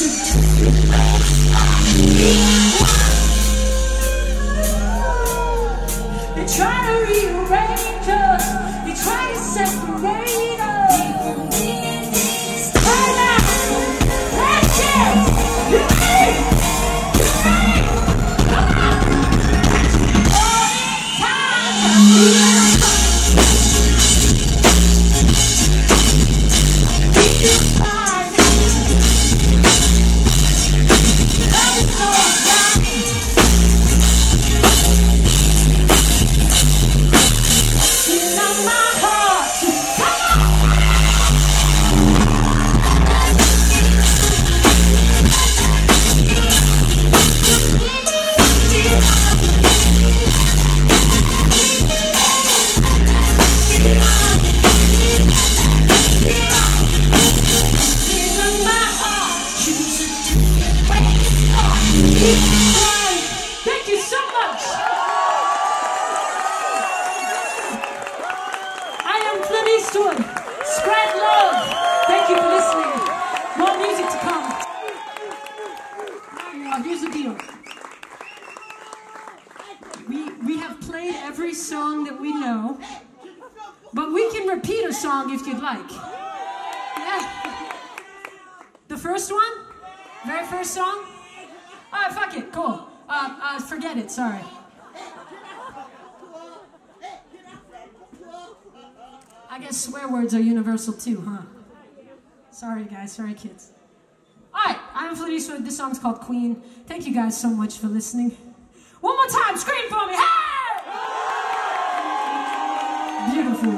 listen. song that we know, but we can repeat a song if you'd like. Yeah. The first one? Very first song? All right, fuck it, cool. Uh, uh, forget it, sorry. I guess swear words are universal too, huh? Sorry, guys. Sorry, kids. All right, I'm Felicia. This song's called Queen. Thank you guys so much for listening. One more time, scream for me. Hey! 一个数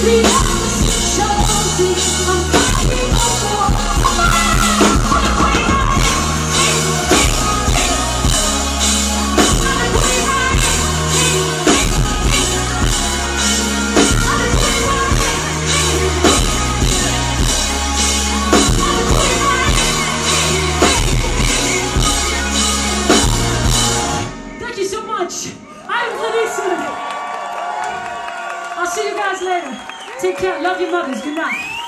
Please. See you guys later. Take care. Love your mothers. Good night.